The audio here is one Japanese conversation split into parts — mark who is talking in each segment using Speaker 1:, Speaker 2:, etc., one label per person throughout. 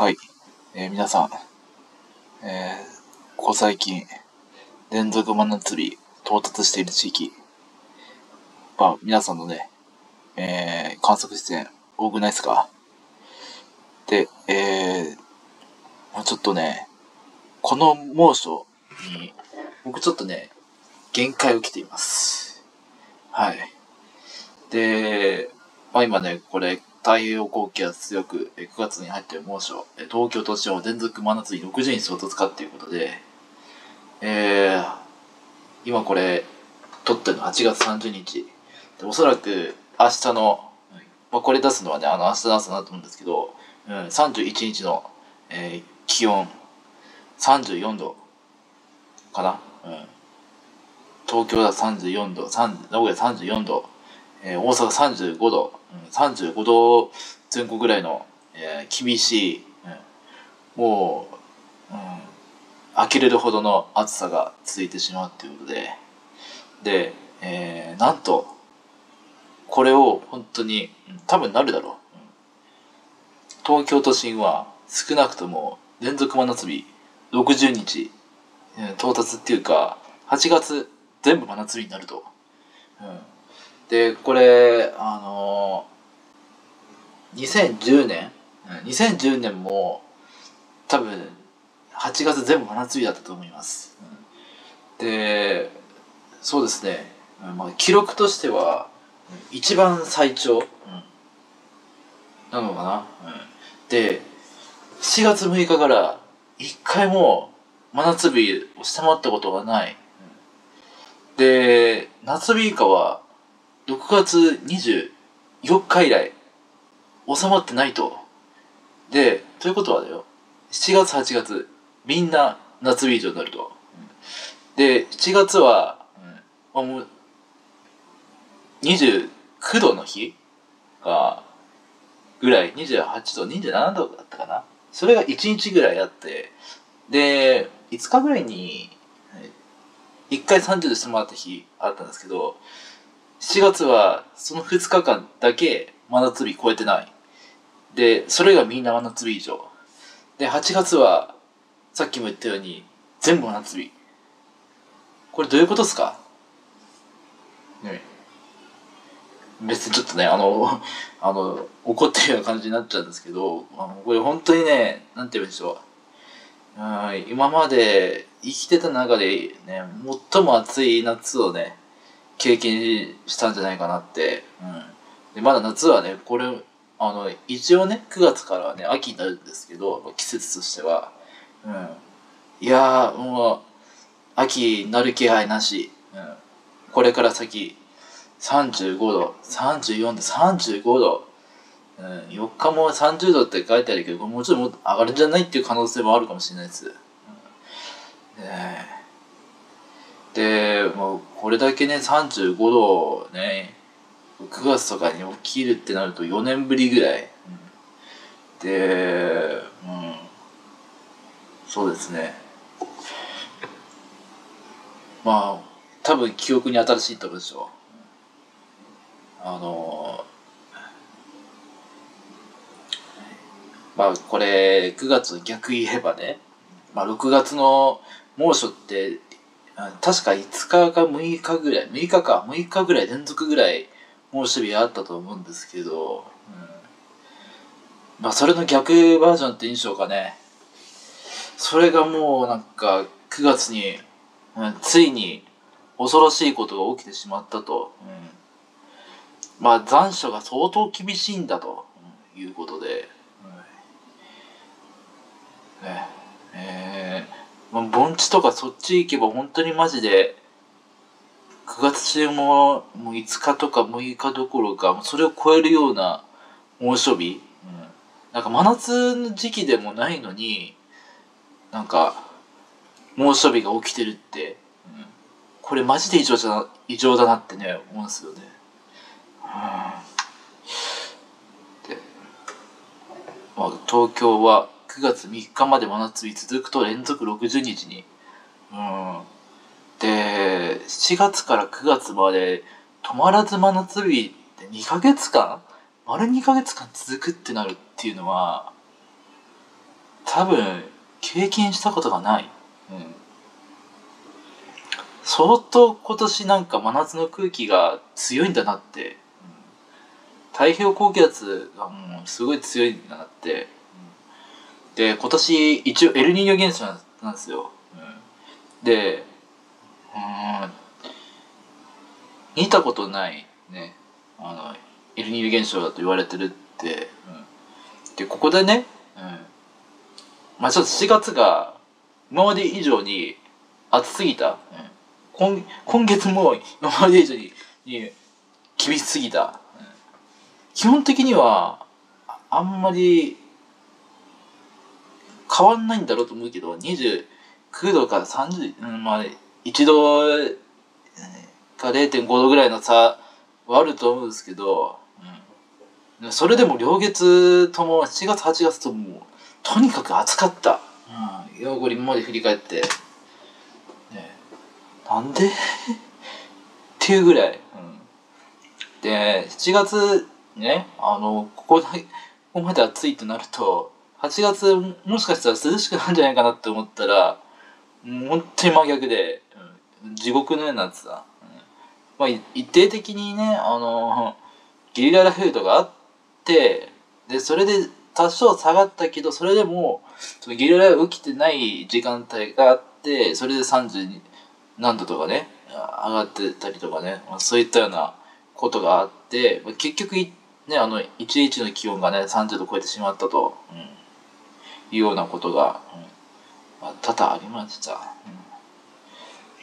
Speaker 1: はい。えー皆さん、えーここ最近、連続真夏日到達している地域、まあ、皆さんのね、えー観測地点多くないですか？で、えー、ちょっとね、この猛暑に、僕ちょっとね、限界をきています。はい。で、まあ今ね、これ、太平洋高気圧強く、え9月に入っている猛暑、え東京都心は連続真夏日60日到達かっていうことで、えー、今これ、撮ってるの8月30日。でおそらく明日の、まあこれ出すのはね、あの明日の朝だと思うんですけど、うん、31日の、えー気温34度かな。うん。東京だ34度、名古屋34度、えー大阪35度、35度前後ぐらいの、えー厳しい、うんもう、うん、呆れるほどの暑さが続いてしまうということで、で、えーなんと、これを本当に、うん多分なるだろう。東京都心は少なくとも連続真夏日60日、えー到達っていうか、8月全部真夏日になると。うんで、これ、あの2010年、2010年も多分8月全部真夏日だったと思います。で、そうですね、まあ、記録としては一番最長、なのかな。うんで、7月6日から一回も真夏日を下回ったことがない。で、夏日以下は6月24日以来収まってないと。で、ということはだよ、7月8月みんな夏日以上になると。で、7月は、うんもう29度の日が、ぐらい、28度、27度だったかな。それが1日ぐらいあって、で、5日ぐらいに、1回30度下回った日あったんですけど、7月はその2日間だけ真夏日超えてない。で、それがみんな真夏日以上。で、8月は、さっきも言ったように、全部真夏日。これどういうことですか？ね別にちょっとね、あの、あの、怒ってるような感じになっちゃうんですけど、あのこれ本当にね、なんて言うんでしょう。うん今まで生きてた中でね、最も暑い夏をね、経験したんじゃないかなって。うん。で、まだ夏はね、これ、あの、一応ね、9月からね、秋になるんですけど、季節としては。うん。いや、もう、秋になる気配なし。うん。これから先、35度、34度、35度。うん、4日も30度って書いてあるけど、もうちょっともっと上がるんじゃないっていう可能性もあるかもしれないです。うんねえで、もうこれだけね、35度ね、9月とかに起きるってなると4年ぶりぐらい。うんで、うん、そうですね。まあ、多分記憶に新しいと思うでしょう。あのまあこれ9月逆言えばね、まあ、6月の猛暑って確か5日か6日ぐらい6日か6日ぐらい連続ぐらい猛暑日あったと思うんですけど、うん、まあそれの逆バージョンって印象かね。それがもうなんか9月に、うん、ついに恐ろしいことが起きてしまったと、うん、まあ残暑が相当厳しいんだと。いうことで、ね。えー、まあ盆地とかそっち行けば本当にマジで9月中ももう5日とか6日どころかそれを超えるような猛暑日、うん、なんか真夏の時期でもないのになんか猛暑日が起きてるって、うん、これマジで異常じゃ異常だなってね思うんですよね。うん。でまあ、東京は9月3日まで真夏日続くと連続60日に。うん。で、7月から9月まで止まらず真夏日って2ヶ月間？丸2ヶ月間続くってなるっていうのは、多分経験したことがない、うん、相当今年なんか真夏の空気が強いんだなって、太平洋高気圧がもうすごい強いんだなって、で今年一応エルニーニョ現象なんですよ、うん。でうん。見たことないねあのエルニーニョ現象だと言われてるって、うん。でここでね、うん、まあちょっと7月が今まで以上に暑すぎた、うん、今今月も今まで以上にに厳しすぎた、うん。基本的にはあんまり変わんないんだろうと思うけど29度から30、うん、まあ1度か0.5度ぐらいの差はあると思うんですけど、うん、それでも両月とも7月8月ともとにかく暑かった、うん、ようこれ今まで振り返って、ね、なんで？っていうぐらい、うん、で7月ねあのここだここまで暑いとなると8月もしかしたら涼しくなるんじゃないかなって思ったら本当に真逆で、地獄のような暑さ、うん。まあ、一定的にねあのゲリラ雷雨とかあってでそれで多少下がったけどそれでもそのゲリラ雷雨起きてない時間帯があってそれで30何度とかね上がってたりとかね、まあ、そういったようなことがあって、まあ結局ねあの1日の気温がね30度超えてしまったと、うん、いうようなことが、まあ、多々ありました。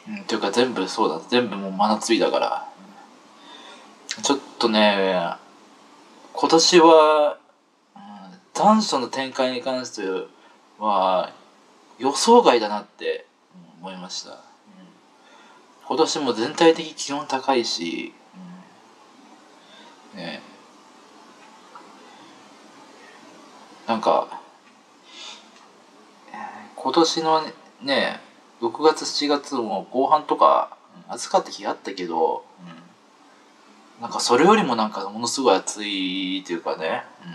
Speaker 1: うん、というか全部そうだ。全部もう真夏日だから、ちょっとね今年は、うん、残暑の展開に関しては予想外だなって思いました、今年も全体的に気温高いし、ね。なんか今年のね6月7月も後半とかうん暑かった日あったけど、うん、なんかそれよりもなんかものすごい暑いっていうかね、うん、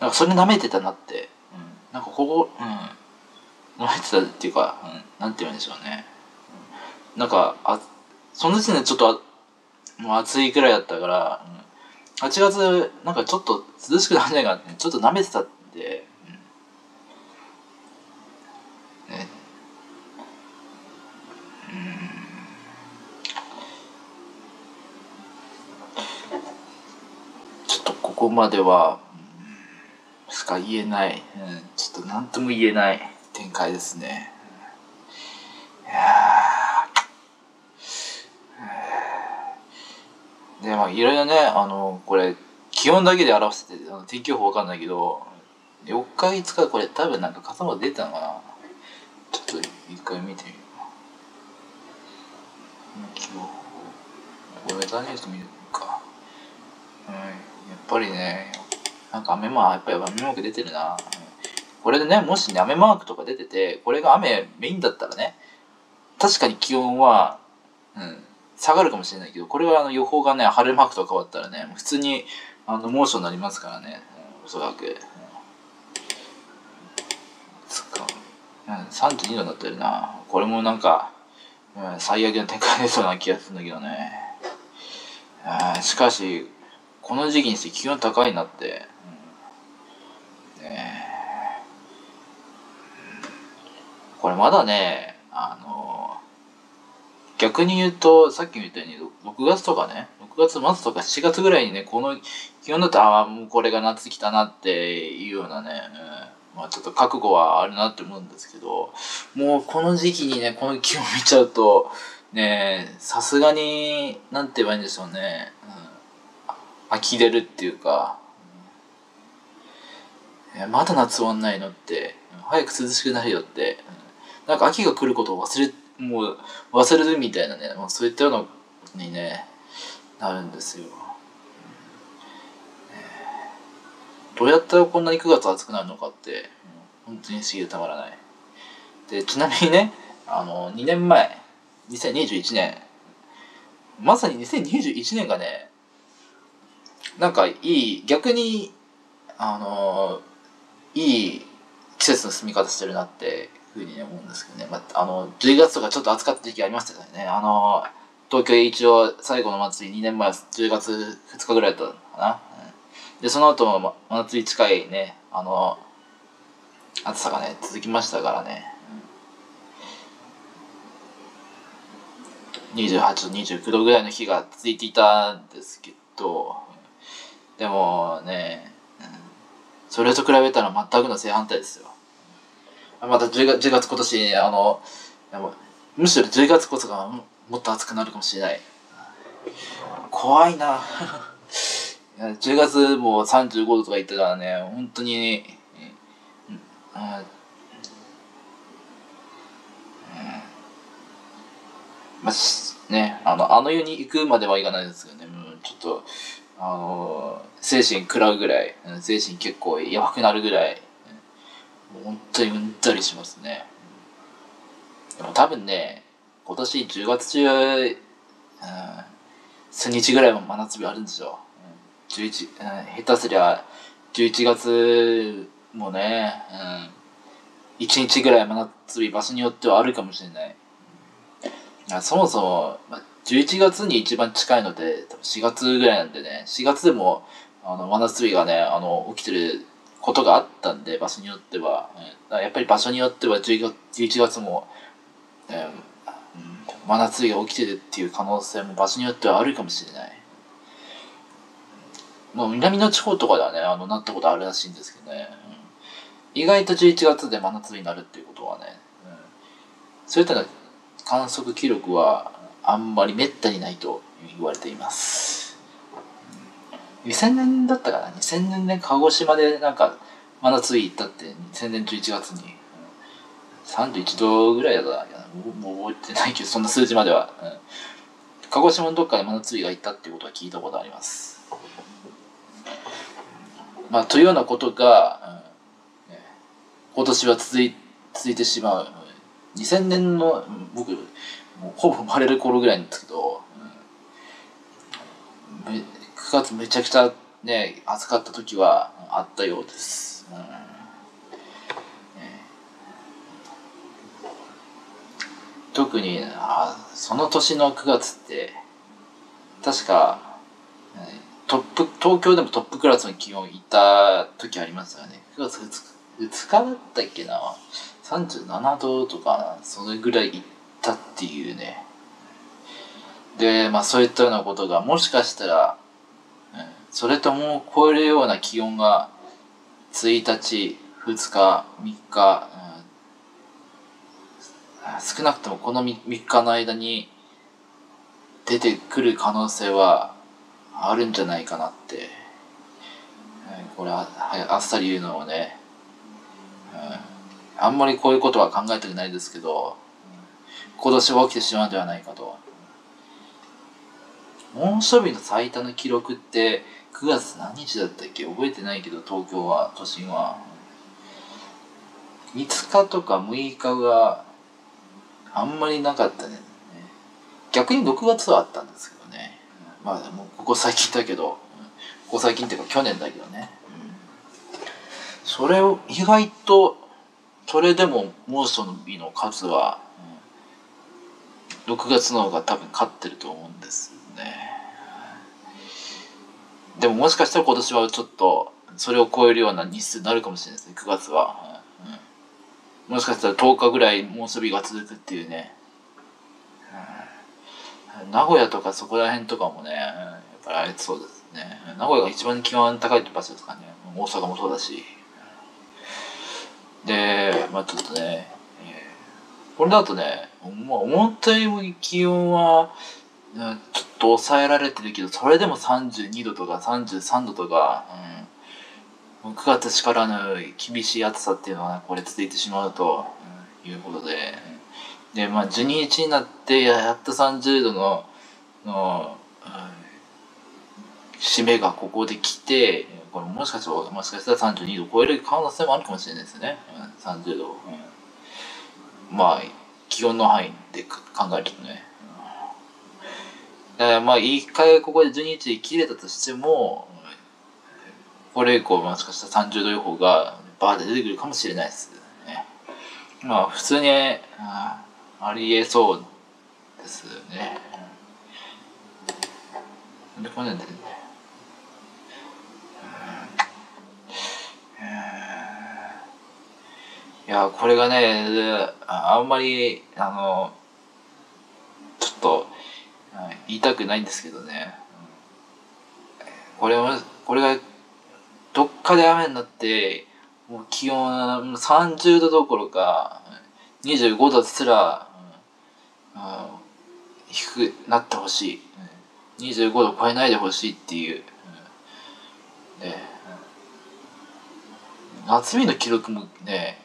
Speaker 1: なんかそれ舐めてたなって、うん、なんかここ、うん、舐めてたっていうか、うん、なんて言うんでしょうね、うん、なんかあその時点でちょっとあもう暑いくらいだったから、うん、8月なんかちょっと涼しくなるんじゃないかってちょっと舐めてたんで、うんねちょっとここまでは、うんしか言えない、うん、ちょっと何とも言えない展開ですね。いやーで、まあ、いろいろね、あの、これ、気温だけで表してて、あの天気予報わかんないけど、4日5日これ多分なんか傘まで出たのかなちょっと一回見てみよう。天気予報。これ、ウェザーニュース見るか。うん、やっぱりね、なんか雨マーク、やっぱり雨マーク出てるな。これでね、もしね、雨マークとか出てて、これが雨メインだったらね、確かに気温は、うん、下がるかもしれないけど、これはあの予報がね、晴れマークと変わったらね、普通にあの猛暑になりますからね、うんおそらく。うんつか32度になってるな。これもなんか、うん、最悪の展開出そうな気がするんだけどね。しかし、この時期にして気温高いなって。ねこれまだね、あの、逆に言うと、さっきみたいに6月とかね、6月末とか7月ぐらいにね、この気温だと、ああ、もうこれが夏来たなっていうようなね、うん。まあちょっと覚悟はあるなって思うんですけど、もうこの時期にね、この気温見ちゃうと、ね、さすがに、なんて言えばいいんでしょうね、うん、呆れるっていうか、うんまだ夏終わんないのって、早く涼しくなるよって、うんなんか秋が来ることを忘れ、もう忘れるみたいなね、もうそういったようなことにね、なるんですよ。どうやったらこんなに9月暑くなるのかって、うん本当に不思議でたまらない。で、ちなみにね、あの、2年前、2021年、まさに2021年がね、なんかいい、逆に、あの、いい季節の進み方してるなってふうに思うんですけどね。まあ、あの、10月とかちょっと暑かった時期ありましたからね。あの、東京一応最後の祭り2年前10月2日ぐらいだったかな。で、その後も真夏に近いね、あの、暑さがね、続きましたからね。28度、29度ぐらいの日が続いていたんですけど、でもね、それと比べたら全くの正反対ですよ。また10月 ,10 月今年、あの、むしろ10月こそがもっと暑くなるかもしれない。怖いな。10月もう35度とか言ってたらね、本当に、うんまあ、ね、あの、あの世に行くまではいかないですけどね、もうちょっと、あの精神食らうぐらい、精神結構やばくなるぐらい、本当にうんざりしますね。でも多分ね、今年10月中、うん、数日ぐらいも真夏日あるんですよ。11、うん、下手すりゃ11月もね、うん、1日ぐらい真夏日場所によってはあるかもしれない。そもそも、まあ、11月に一番近いので、多分4月ぐらいなんでね、4月でも、あの、真夏日がね、あの、起きてることがあったんで、場所によっては。やっぱり場所によっては11月 ,11 月も、えー、真夏日が起きてるっていう可能性も場所によってはあるかもしれない。もう南の地方とかではね、あの、なったことあるらしいんですけどね。うん、意外と11月で真夏日になるっていうことはね、うん、そういった観測記録はあんまり滅多にないと言われています。2000年だったかな ?2000 年で鹿児島でなんか真夏日行ったって2000年11月に31度ぐらいだったもう覚えてないけどそんな数字までは、うん、鹿児島のどっかで真夏日が行ったっていうことは聞いたことあります。まあ、というようなことが、うん、今年は続い続いてしまう。2000年の、僕、ほぼ生まれる頃ぐらいなんですけど、うん、9月めちゃくちゃね、暑かった時はあったようです。うん特にあその年の9月って確かトップ、東京でもトップクラスの気温いた時ありますよね。9月 2, 日だったっけな？37度とか、それぐらいいったっていうね。で、まあそういったようなことが、もしかしたら、それとも超えるような気温が、1日、2日、3日、うん、少なくともこの 3, 3日の間に出てくる可能性はあるんじゃないかなって、これああっさり言うのはね、うん、あんまりこういうことは考えたくないですけど、今年は起きてしまうんではないかと。猛暑日の最多の記録って9月何日だったっけ？覚えてないけど東京は都心は。5日とか6日があんまりなかったね。逆に6月はあったんですけどね。まあもうここ最近だけど、ここ最近っていうか去年だけどね。それを意外と、それでも猛暑日の数は、6月の方が多分勝ってると思うんですね。でももしかしたら今年はちょっと、それを超えるような日数になるかもしれないですね、9月は。うん、もしかしたら10日ぐらい猛暑日が続くっていうね。名古屋とかそこら辺とかもね、やっぱりあれそうですね名古屋が一番気温高い場所ですかね大阪もそうだしでまあちょっとね、これだとね、まあ、思ったより気温はちょっと抑えられてるけどそれでも32度とか33度とか、うん、9月からの厳しい暑さっていうのは、ね、これ続いてしまうと、いうことででまあ12日になってやっと30度のの締めがここで来て、これもしかしたら、もしかしたら32度超える可能性もあるかもしれないですね。うん、30度。うん、まあ、気温の範囲で考えるとね。うん、まあ、一回ここで12日切れたとしても、これ以降もしかしたら30度予報がバーで出てくるかもしれないですね。まあ、普通に、ありえそうですね。で、これね、いや、これがね、あんまり、あの、ちょっと、言いたくないんですけどね。これは、これが、どっかで雨になって、もう気温30度どころか、25度すら、うん、低くなってほしい。25度超えないでほしいっていう。うん、夏日の記録もね、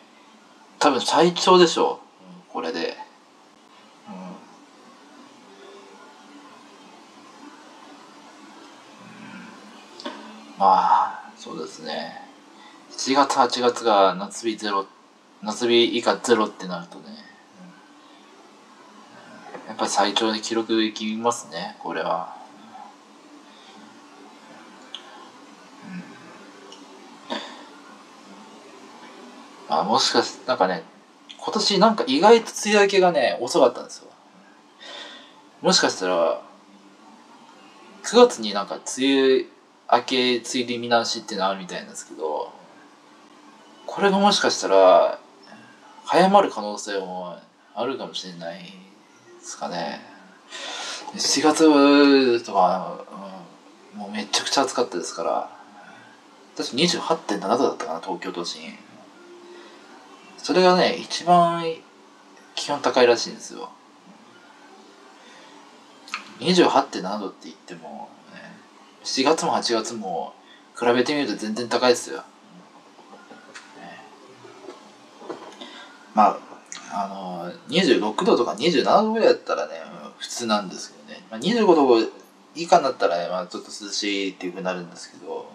Speaker 1: 多分最長でしょう、これで。うん、まあ、そうですね。7月、8月が夏日ゼロ、夏日以下ゼロってなるとね、やっぱ最長で記録いきますね、これは。あもしかして、なんかね、今年なんか意外と梅雨明けがね、遅かったんですよ。もしかしたら、9月になんか梅雨明け、梅雨入り見直しっていうのあるみたいなんですけど、これがもしかしたら、早まる可能性もあるかもしれないですかね。7月とか、うん、もうめちゃくちゃ暑かったですから、私28.7度だったかな、東京都心。それがね、一番気温高いらしいんですよ。28.7度って言っても、ね、7月も8月も比べてみると全然高いですよ。ね、まあ、あの、26度とか27度ぐらいだったらね、普通なんですけどね。まあ、25度以下になったらね、まあ、ちょっと涼しいっていうふうになるんですけど、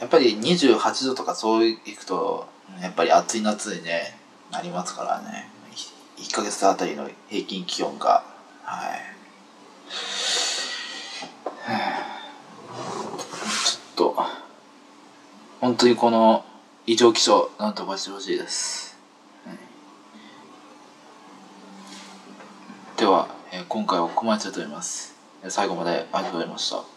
Speaker 1: やっぱり28度とかそういくと、やっぱり暑い夏にね、なりますからね。1ヶ月あたりの平均気温が、はい。ちょっと、本当にこの異常気象、なんとかしてほしいです。では、えー、今回はここまでと思います。最後までありがとうございました。